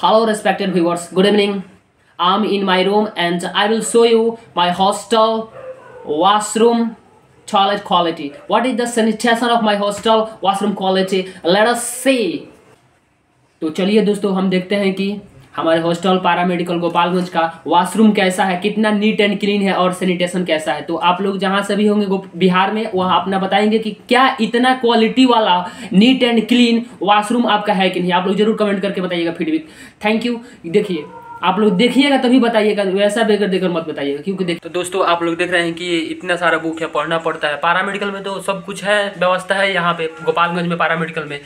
Hello, respected viewers. Good evening. I'm in my room and I will show you my hostel washroom toilet quality. What is the sanitation of my hostel washroom quality? Let us see. तो चलिए दोस्तों हम देखते हैं कि हमारे hostel paramedical Gopalganj का washroom कैसा है? कितना नीट एंड क्लीन है और सैनिटेशन कैसा है? तो आप लोग जहाँ से भी होंगे बिहार में, वहाँ अपना बताएँगे कि क्या इतना क्वालिटी वाला नीट एंड क्लीन वॉशरूम आपका है कि नहीं। आप लोग ज़रूर कमेंट करके बताइएगा फीडबैक थैंक यू देखिए, आप लोग देखिएगा तभी बताइएगा, वैसा बेकर देकर मत बताइएगा, क्योंकि देख तो दोस्तों, आप लोग देख रहे हैं कि इतना सारा बुक है पढ़ना पड़ता है। पारामेडिकल में तो सब कुछ है, व्यवस्था है यहाँ पे, गोपालगंज में पारामेडिकल में।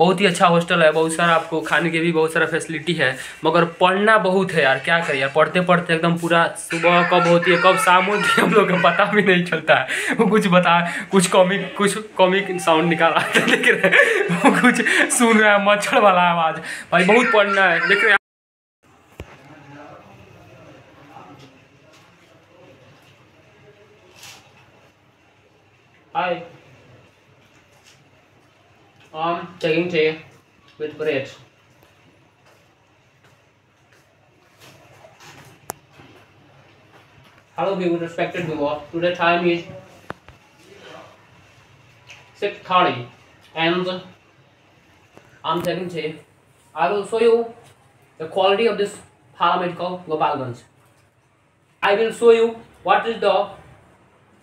बहुत ही अच्छा हॉस्टल है, बहुत सारा आपको खाने के भी बहुत सारा फैसिलिटी है, मगर पढ़ना बहुत है यार, क्या करें यार? पढ़ते पढ़ते एकदम पूरा सुबह कब होती है, कब शाम होती है, हम लोग को पता भी नहीं चलता है। वो कुछ बता, कुछ कॉमिक कुछ कॉमिक साउंड निकाल रहा है, देख रहे वो कुछ सुन रहा है, मच्छर वाला आवाज़। भाई, बहुत पढ़ना है, देख रहे हैं। I'm taking tea with bread. Hello, viewer, respected viewer. Today time is 6:30, and I'm taking tea. I will show you the quality of this paramedical Gopalganj. I will show you what is the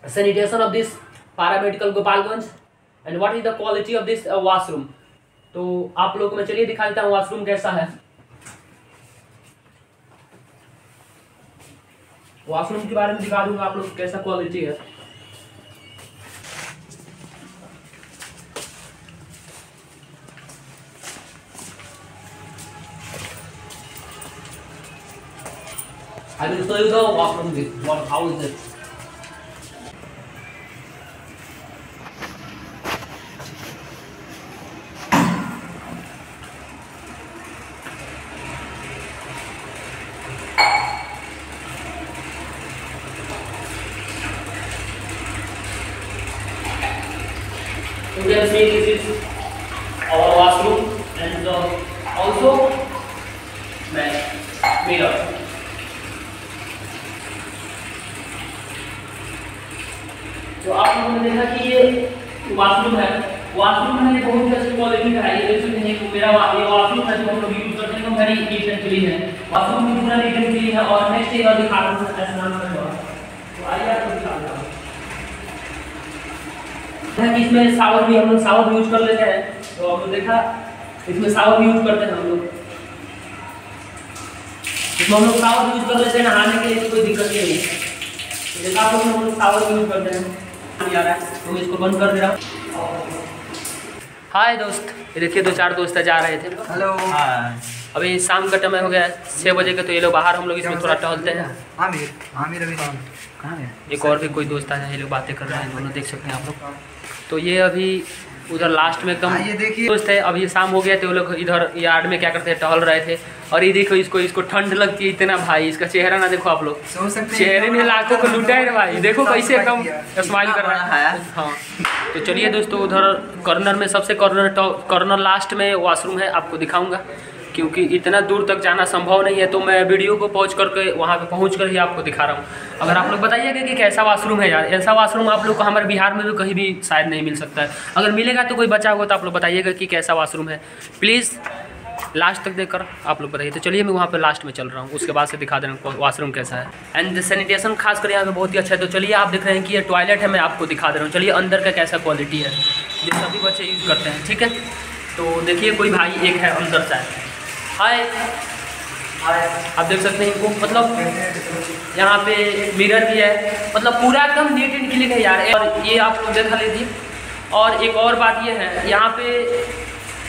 sanitation of this paramedical Gopalganj and what is the quality of this washroom तो आप लोग मैं चलिए दिखा देता हूँ washroom कैसा है वॉशरूम के बारे में दिखा दूँगा आप लोग कैसा क्वालिटी है I will show you the washroom. What? How is it? You can see this is our washroom and uh, also my mirror. तो आप लोगों ने देखा कि ये वॉशरूम है। वॉशरूम ये बहुत ही अच्छी क्वालिटी का है। ये सकते हैं मेरा वा- ये वॉशरूम है जो हम लोग यूज़ करते हैं वेरी नीट एंड क्लीन है। वॉशरूम भी पूरा नीट एंड क्लीन है और नेक्स्ट और दिखा रहा हूँ स्नान करने वाला। तो आइए आपको दिखा देता हूँ है कि इसमें सावर भी हम लोग सावर यूज़ कर लेते हैं। तो हम लोग देखा इसमें सावर भी यूज़ करते हैं हम लोग। इसमें हम लोग सावर यूज़ कर लेते हैं नहाने के लिए तो कोई दिक्कत नहीं है। तो देखा आप हम लोग सावर यूज़ करते हैं। आ रहा है तो मैं इसको बंद कर दे रहा हूँ। हाय दोस्त ये देखिए दो चार दोस्त जा रहे थे। हेलो अभी शाम का समय हो गया है छः बजे के तो ये लोग बाहर हम लोग इसमें थोड़ा टहलते हैं। आमिर आमिर अभी कहाँ है एक और भी कोई दोस्त आया है ये लोग बातें कर रहे हैं दोनों देख सकते हैं आप लोग। तो ये अभी उधर लास्ट में एकदम हाँ, ये देखिए। दोस्त है अभी शाम हो गया तो वो लोग इधर यार्ड में क्या करते हैं टहल रहे थे। और ये देखो इसको इसको ठंड लगती है इतना भाई इसका चेहरा ना देखो आप लोग। चेहरे में लाखों को लुटा है भाई। देखो कैसे एकदम स्माइल कर रहा है। हाँ। तो चलिए दोस्तों उधर कॉर्नर में सबसे कॉर्नर कॉर्नर लास्ट में वॉशरूम है आपको दिखाऊँगा। क्योंकि इतना दूर तक जाना संभव नहीं है तो मैं वीडियो को पहुँच करके वहाँ पे पहुँच कर ही आपको दिखा रहा हूँ। अगर आप लोग बताइएगा कि कैसा वाशरूम है यार, ऐसा वाशरूम आप लोग को हमारे बिहार में भी कहीं भी शायद नहीं मिल सकता है। अगर मिलेगा तो कोई बचा होगा तो आप लोग बताइएगा कि कैसा वाशरूम है। प्लीज़ लास्ट तक देखकर आप लोग बताइए। तो चलिए मैं वहाँ पे लास्ट में चल रहा हूँ, उसके बाद से दिखा दे रहा हूँ वाशरूम कैसा है। एंड सैनिटेशन खास कर यहाँ पे बहुत ही अच्छा है। तो चलिए आप देख रहे हैं कि ये टॉयलेट है, मैं आपको दिखा दे रहा हूँ। चलिए अंदर का कैसा क्वालिटी है जो सभी बच्चे यूज़ करते हैं, ठीक है? तो देखिए, कोई भाई एक है, अंदर से हाय आप देख सकते हैं इनको मतलब यहाँ पे मिरर भी है। मतलब पूरा एकदम नीट एंड क्लीन है यार। और ये आप लोग देखा लीजिए। और एक और बात ये है, यहाँ पे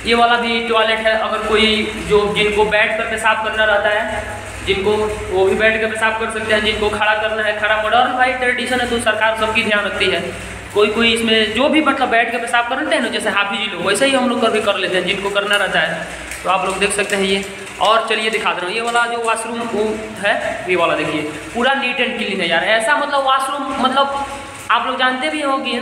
ये वाला भी टॉयलेट है। अगर कोई जो जिनको बैठ कर पेशाब करना रहता है, जिनको वो भी बैठ कर पेशाब कर सकते हैं, जिनको खड़ा करना है, खड़ा मॉडर्न भाई ट्रेडिशन है तो सरकार सबकी ध्यान रखती है। कोई कोई इसमें जो भी मतलब बैठ के पेशाब कर लेते हैं ना, जैसे हाफी जी लोग, वैसे ही हम लोग कभी कर लेते हैं, जिनको करना रहता है। तो आप लोग देख सकते हैं ये। और चलिए दिखा दे रहा हूँ। ये वाला जो वाशरूम वो है, ये वाला देखिए। पूरा नीट एंड क्लीन है यार। ऐसा मतलब वाशरूम मतलब आप लोग जानते भी होंगे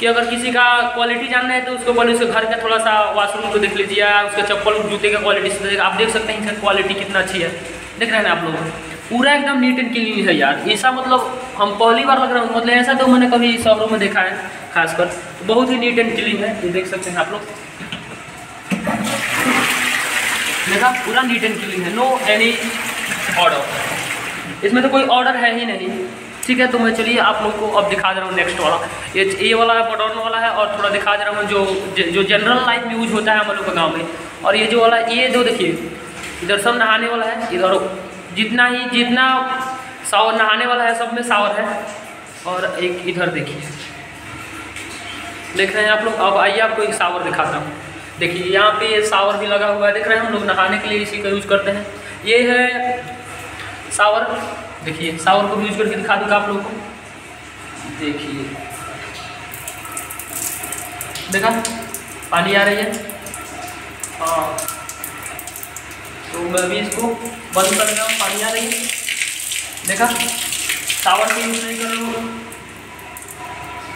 कि अगर किसी का क्वालिटी जानना है तो उसको बोले उसके घर का थोड़ा सा वाशरूम को देख लीजिए, या उसके चप्पल, जूते का क्वालिटी से आप देख सकते हैं इसका क्वालिटी कितना अच्छी है। देख रहे हैं आप लोग? पूरा एकदम नीट एंड क्लीन है यार। ऐसा मतलब हम पहली बार लग रहा हूँ। मतलब ऐसा तो मैंने कभी शहरों में देखा है, खासकर। तो बहुत ही नीट एंड क्लीन है। ये देख सकते हैं आप लोग। देखा, पूरा नीट एंड क्लीन है नो एनी ऑर्डर इसमें तो कोई ऑर्डर है ही नहीं। ठीक है तो मैं चलिए आप लोग को अब दिखा दे रहा हूँ नेक्स्ट वाला। ये ये वाला है मॉडर्न वाला है और थोड़ा दिखा दे रहा हूँ जो जो जनरल लाइफ में यूज़ होता है हम लोग के गाँव में। और ये जो वाला, ये जो देखिए इधर सब नहाने वाला है इधर जितना ही, जितना सावर नहाने वाला है, सब में सावर है। और एक इधर देखिए। देख रहे हैं आप लोग, अब आइए आपको एक सावर दिखाता हूँ। देखिए, यहाँ पे ये सावर भी लगा हुआ है। देख रहे हैं हम लोग, नहाने के लिए इसी का यूज़ करते हैं। ये है सावर। देखिए, सावर को भी यूज़ करके दिखा दूँगा आप लोगों को। देखिए। देखा? पानी आ रही है। हाँ। तो मैं अभी इसको बंद कर रहा हूँ, पानी आ रही है। देखा? सावर से यूज़ नहीं कर रहा हूँ।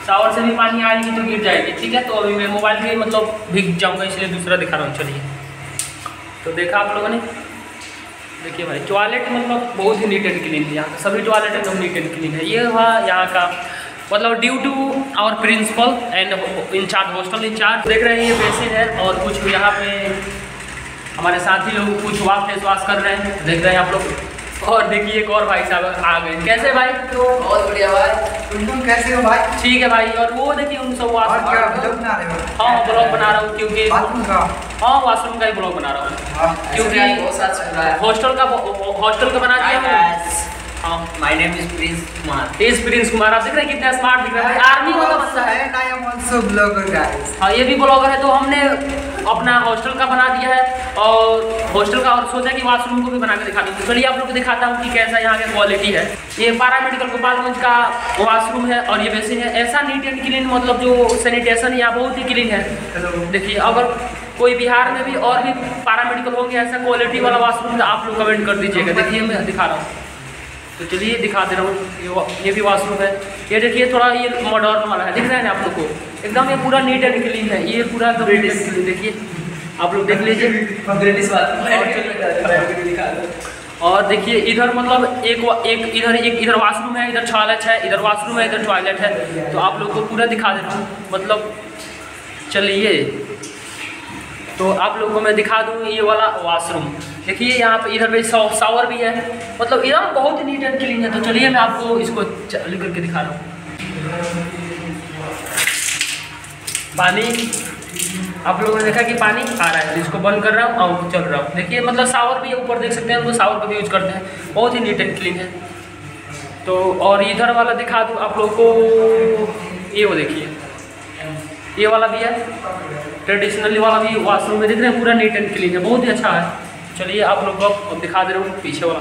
सावर से भी पानी आएगी तो गिर जाएगी, ठीक है? तो अभी मैं मोबाइल के मतलब भीग जाऊँगा, इसलिए दूसरा दिखा रहा हूँ, चलिए। तो देखा आप लोगों ने? देखिए भाई टॉयलेट मतलब बहुत ही नीट एंड क्लीन है यहाँ का सभी टॉयलेट एकदम नीट एंड क्लीन है। ये हुआ यहाँ का मतलब due to our principal and incharge hostel incharge देख रहे हैं ये बेसिन है और कुछ यहाँ पे हमारे साथी लोग कुछ वाश फेस वाश कर रहे हैं। देख रहे हैं आप लोग? और देखिए एक और भाई साहब आ गए कैसे भाई? तो बहुत बढ़िया भाई। तुम तुम कैसे हो भाई? ठीक है भाई और वो देखिए उन सब वाशरूम का ब्लॉग बना रहे हो? हाँ ब्लॉग बना रहा हूँ क्योंकि हाँ वाशरूम का ही ब्लॉग बना रहा हूँ। हाँ, क्योंकि बहुत साथ सुन रहा है। हॉस्टल का हॉस्टल का बना दिया my name is Prince Kumar Tej Prince Kumar आप देख रहे हैं कितना स्मार्ट दिख रहा है। आर्मी वाला बंदा है। And I am also blogger guys. हाँ ये भी ब्लॉगर है तो हमने अपना हॉस्टल का बना दिया है। और हॉस्टल का और सोचा कि वॉशरूम को भी बना के दिखा दूँ। तो चलिए आप लोग को दिखाता हूँ कि कैसा यहाँ का क्वालिटी है। ये पारामेडिकल गोपालगंज का वॉशरूम है और ये बेसिन है। ऐसा नीट एंड क्लीन मतलब जो सैनिटेशन यहाँ बहुत ही क्लीन है। देखिए अगर कोई बिहार में भी और भी पारामेडिकल होंगे ऐसा क्वालिटी वाला वॉशरूम आप लोग कमेंट कर दीजिएगा। देखिए मैं दिखा रहा हूँ। तो चलिए दिखा दे रहा हूँ ये ये भी वॉशरूम है। ये देखिए थोड़ा ये मॉडर्न वाला है। दिख रहा है ना आप लोग को? एकदम ये पूरा नीट एंड क्लीन है। ये पूरा एकदम नीट एंड क्लीन देखिए आप लोग देख लीजिए। और देखिए इधर मतलब एक एक इधर एक इधर वॉशरूम है इधर टॉयलेट है इधर वॉशरूम है इधर टॉयलेट है। तो आप लोग को पूरा दिखा दे रहा हूँ। मतलब चलिए। तो आप लोग को मैं दिखा दूँ ये वाला वाशरूम देखिए यहाँ पे इधर भी शावर भी है। मतलब इधर बहुत ही नीट एंड क्लीन है। तो चलिए मैं आपको इसको चालू करके दिखा रहा हूँ। पानी। आप लोगों ने देखा कि पानी आ रहा है। तो इसको बंद कर रहा हूँ और चल रहा हूँ। देखिए मतलब शावर भी ऊपर देख सकते हैं हम लोग शावर का भी यूज़ करते हैं। बहुत ही नीट एंड क्लीन है। तो और इधर वाला दिखा दूँ आप लोग को। ये वो देखिए। ये वाला भी है। ट्रेडिशनली वाला भी वाशरूम में देख रहे हैं पूरा नीट एंड क्लीन है बहुत ही अच्छा है। चलिए आप लोग को दिखा दे रहे हो पीछे वाला।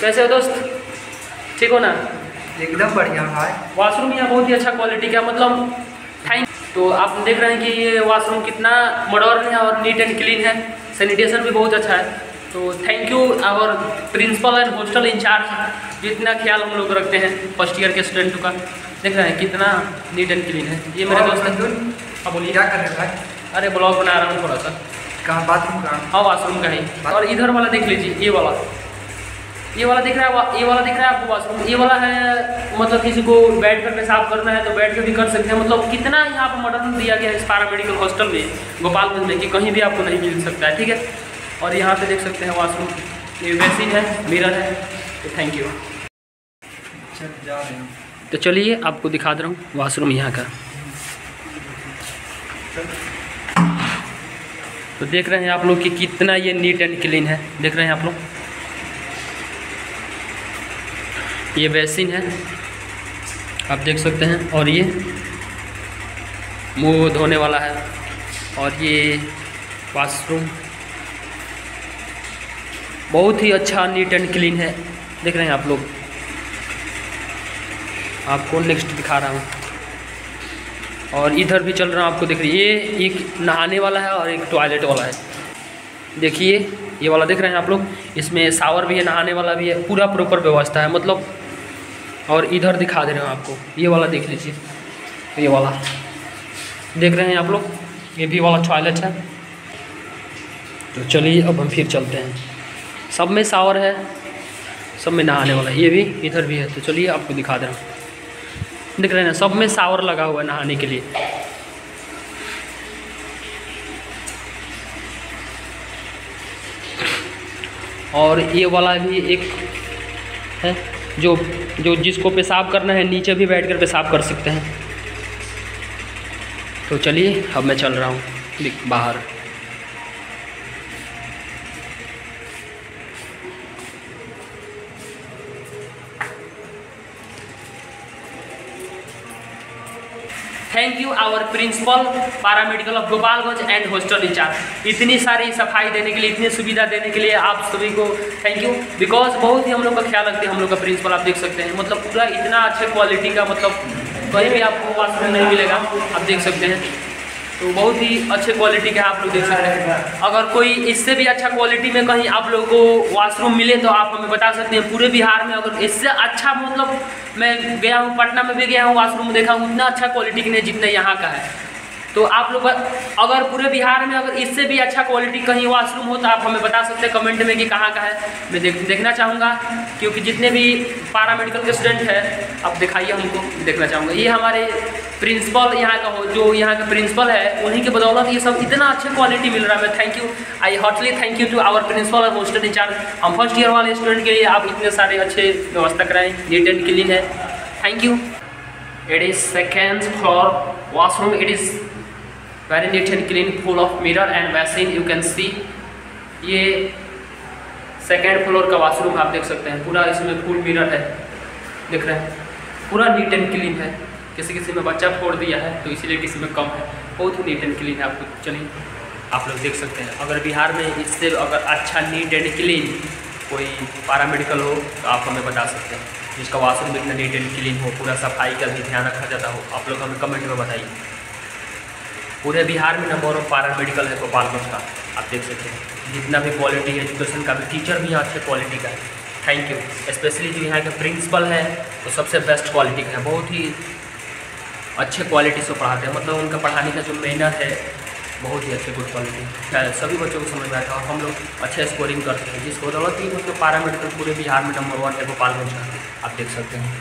कैसे हो दोस्त? ठीक हो ना? एकदम बढ़िया भाई। वाशरूम यहाँ बहुत ही अच्छा क्वालिटी का मतलब थैंक तो आप देख रहे हैं कि ये वाशरूम कितना मॉडर्न है और नीट एंड क्लीन है। सैनिटेशन भी बहुत अच्छा है। तो thank you our principal and hostel incharge जितना ख्याल हम लोग रखते हैं फ़र्स्ट ईयर के स्टूडेंट का। देख रहे हैं कितना नीट एंड क्लीन है। ये मेरे दोस्त मंजुल, हैं हाँ बोलिए। क्या कर रहे हो भाई? अरे ब्लॉग बना रहा हूँ थोड़ा सा। कहाँ? बाथरूम का हाँ वाशरूम का ही। और इधर वाला देख लीजिए ये वाला। ये वाला दिख रहा है ये वाला दिख रहा है आपको वाशरूम ये वाला है मतलब किसी को बैठ कर पेशाब करना है तो बैठ कर भी कर सकते हैं। मतलब कितना यहाँ पर मॉडर्न दिया गया है इस पारा मेडिकल हॉस्टल में गोपालगंज में कि कहीं भी आपको नहीं मिल सकता है ठीक है? और यहाँ पे देख सकते हैं वॉशरूम ये बेसिन है मिरर है तो थैंक यू तो चलिए, आपको दिखा दे रहा हूँ वॉशरूम यहाँ का। तो देख रहे हैं आप लोग कि कितना ये नीट एंड क्लीन है। देख रहे हैं आप लोग। ये बेसिन है। आप देख सकते हैं, और ये मुँह धोने वाला है। और ये वॉशरूम बहुत ही अच्छा नीट एंड क्लीन है। देख रहे हैं आप लोग। आपको नेक्स्ट दिखा रहा हूँ। और इधर भी चल रहा हूँ आपको, देख रही ये एक नहाने वाला है और एक टॉयलेट वाला है। देखिए, ये वाला देख रहे हैं आप लोग। इसमें शावर भी है, नहाने वाला भी है। पूरा प्रॉपर व्यवस्था है मतलब। और इधर दिखा दे रहे हैं आपको। ये वाला देख लीजिए। ये वाला। देख रहे हैं आप लोग। ये भी वाला टॉयलेट है। तो चलिए, अब हम फिर चलते हैं। सब में शावर है, सब में नहाने वाला ये भी, इधर भी है तो चलिए आपको दिखा दे रहा हूँ। दिख रहे हैं सब में शावर लगा हुआ है नहाने के लिए। और ये वाला भी एक है, जो जो जिसको पेशाब करना है, नीचे भी बैठकर पेशाब कर सकते हैं। तो चलिए, अब मैं चल रहा हूँ बाहर। Thank you our principal paramedical of Gopalganj and hostel incharge इतनी सारी सफ़ाई देने के लिए, इतनी सुविधा देने के लिए आप सभी को थैंक यू बिकॉज़ बहुत ही हम लोग का ख्याल रखते हैं हम लोग का प्रिंसिपल आप देख सकते हैं। मतलब पूरा इतना अच्छे क्वालिटी का मतलब कहीं भी आपको वास्तव नहीं मिलेगा, आप देख सकते हैं। तो बहुत ही अच्छे क्वालिटी के आप लोग देख सकते हैं। अगर कोई इससे भी अच्छा क्वालिटी में कहीं आप लोगों को वाशरूम मिले तो आप हमें बता सकते हैं। पूरे बिहार में अगर इससे अच्छा मतलब मैं गया हूँ, पटना में भी गया हूँ वाशरूम देखा हूँ, उतना अच्छा क्वालिटी के नहीं जितना यहाँ का है। तो आप लोग अगर पूरे बिहार में अगर इससे भी अच्छा क्वालिटी कहीं वाशरूम हो तो आप हमें बता सकते हैं कमेंट में कि कहाँ का है। मैं देख देखना चाहूँगा, क्योंकि जितने भी पारा मेडिकल के स्टूडेंट हैं, आप दिखाइए हमको देखना चाहूँगा। ये हमारे प्रिंसिपल यहाँ का हो, जो यहाँ का प्रिंसिपल है, उन्हीं के बदौलत ये सब इतना अच्छा क्वालिटी मिल रहा है। मैं thank you I heartily thank you to our principal और हॉस्टल इंचार्ज हम फ़र्स्ट ईयर वाले स्टूडेंट के लिए आप इतने सारे अच्छे व्यवस्था कराएँ नीट एंड क्लीन है। Thank you it is second floor washroom it is very neat and clean full of mirror and basin you can see ये सेकेंड फ्लोर का वॉशरूम आप देख सकते हैं। पूरा इसमें फुल मिरर है। देख रहे हैं? पूरा नीट एंड क्लीन है। किसी किसी में बच्चा फोड़ दिया है तो इसीलिए किसी में कम है। बहुत ही नीट एंड क्लीन है आपको। चलिए, आप लोग देख सकते हैं। अगर बिहार में इससे अगर अच्छा नीट एंड क्लीन कोई पैरामेडिकल हो तो आप हमें बता सकते हैं। जिसका वॉशरूम इतना नीट एंड क्लीन हो, पूरा सफ़ाई का भी ध्यान रखा जाता हो, आप लोग हमें कमेंट में बताइए। पूरे बिहार में नंबर ऑफ़ पारा मेडिकल है गोपालगंज का आप देख सकते हैं। जितना भी क्वालिटी है एजुकेशन का भी टीचर भी यहाँ अच्छे क्वालिटी का है। थैंक यू स्पेशली जो यहाँ के प्रिंसिपल है, वो सबसे बेस्ट क्वालिटी का है। बहुत ही अच्छे क्वालिटी से पढ़ाते हैं। मतलब उनका पढ़ाने का जो मेहनत है, बहुत ही अच्छे गुड क्वालिटी सभी बच्चों को समझ में आता है और हम लोग अच्छे स्कोरिंग करते हैं। जिसको बदौलत ही मतलब पारा मेडिकल पूरे बिहार में नंबर वन है गोपालगंज का आप देख सकते हैं।